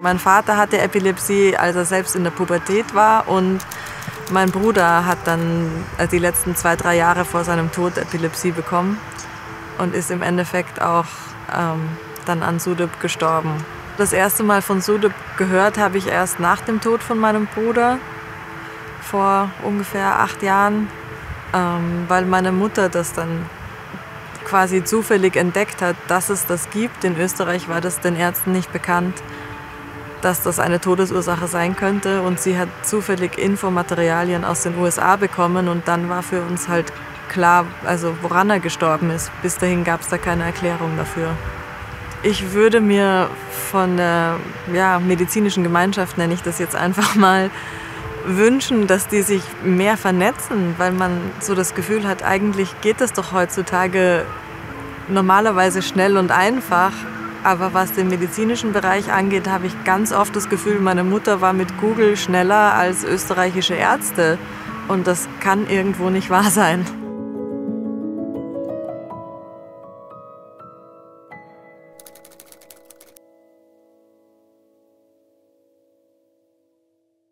Mein Vater hatte Epilepsie, als er selbst in der Pubertät war und mein Bruder hat dann äh, die letzten zwei, drei Jahre vor seinem Tod Epilepsie bekommen und ist im Endeffekt auch ähm, dann an Sudip gestorben. Das erste Mal von Sudip gehört habe ich erst nach dem Tod von meinem Bruder vor ungefähr acht Jahren, ähm, weil meine Mutter das dann quasi zufällig entdeckt hat, dass es das gibt. In Österreich war das den Ärzten nicht bekannt, dass das eine Todesursache sein könnte. Und sie hat zufällig Infomaterialien aus den USA bekommen und dann war für uns halt klar, also woran er gestorben ist. Bis dahin gab es da keine Erklärung dafür. Ich würde mir von der ja, medizinischen Gemeinschaft, nenne ich das jetzt einfach mal, wünschen, dass die sich mehr vernetzen, weil man so das Gefühl hat, eigentlich geht das doch heutzutage normalerweise schnell und einfach. Aber was den medizinischen Bereich angeht, habe ich ganz oft das Gefühl, meine Mutter war mit Google schneller als österreichische Ärzte. Und das kann irgendwo nicht wahr sein.